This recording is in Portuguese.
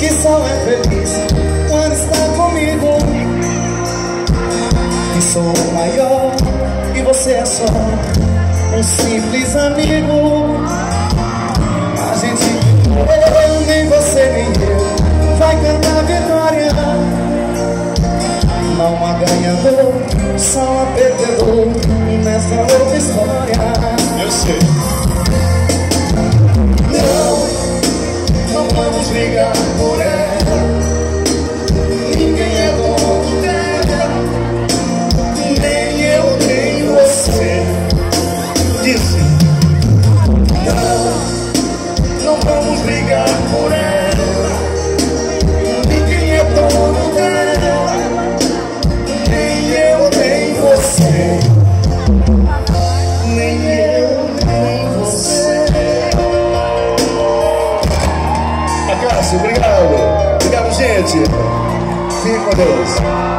que só é feliz quando está comigo. Que sou o maior e você é só um simples amigo. A gente, eu, nem você nem eu, vai cantar vitória. Não há ganhador, só há perdedor nessa outra história. Disse. Não, não vamos brigar por ela. Ninguém é dono dela, nem eu, nem você. Nem eu, nem você. Acácio, obrigado. Obrigado, gente. Fique com Deus.